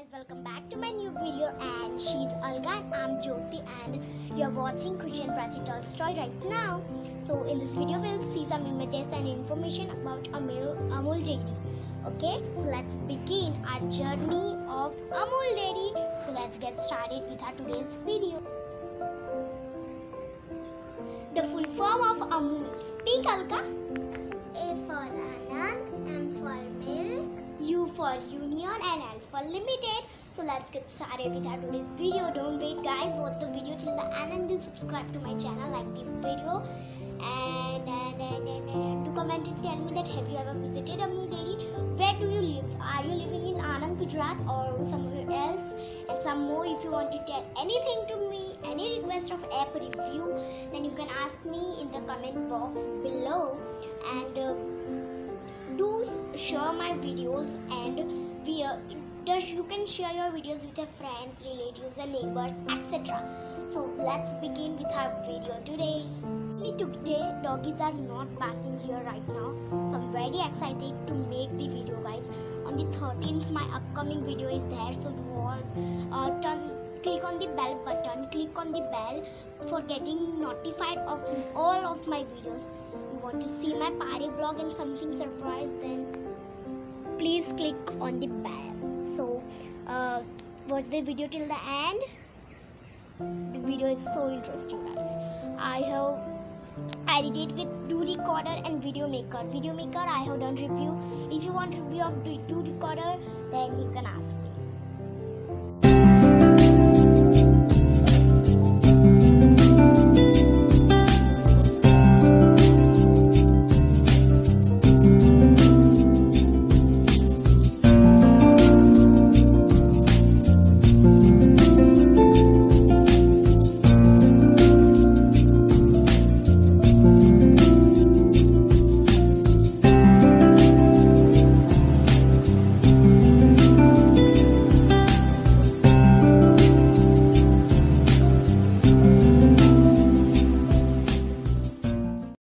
guys, welcome back to my new video and she's Olga and I'm Jyoti and you're watching Khushi and Prachi Tolstoy right now. So in this video we'll see some images and information about Amul, Amul Dairy. Okay, so let's begin our journey of Amul Dairy. So let's get started with our today's video. The full form of Amul. Speak Alka. A for Anand, M for milk. U for And for Limited. So let's get started with our today's video. Don't wait guys, watch the video till the end and do subscribe to my channel, like the video and, and, and, and, and do comment and tell me that have you ever visited Amul Dairy? Where do you live? Are you living in Anand, Gujarat or somewhere else? And some more if you want to tell anything to me, any request of app review, then you can ask me in the comment box below and uh, do share my videos does you can share your videos with your friends relatives and neighbors etc so let's begin with our video today. Today doggies are not back in here right now. So i'm very excited to make the video guys. On the 13th my upcoming video is there. So you all uh, turn click on the bell button. Click on the bell for getting notified of all of my videos. You want to see my party blog and something surprise then please click on the bell watch the video till the end. The video is so interesting guys. I have edited with DU Recorder and video maker. Video maker i have done review. If you want review of DU Recorder then you can ask me